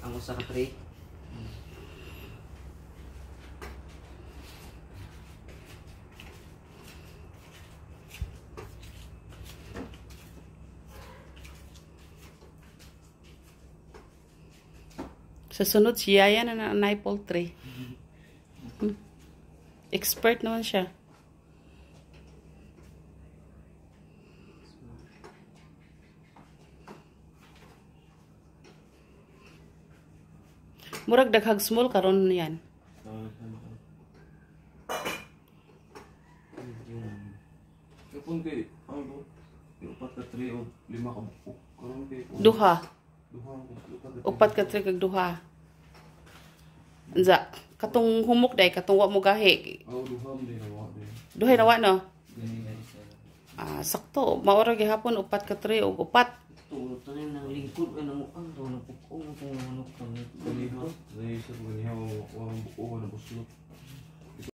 Ang usa ka tray. Sa sunod, siya yan na nanay poultry. Hmm. Expert naman siya. Murag daghag small karon yan. Kapon kay ano upat ka tre o lima ka buko. Duha. Duha upat ka tri kag duha. Anza, katong humok day, katong wa mo gahi. Oh, duha mo din awa din. Duhay na wa no. Ah, sakto. Maura gihapon upat ka tri og upat. Tulog tanin ng lingkod ano mo ang tulog ko kung ano kami. gani ha. Dai sa gani ha wa buko wa na buslot.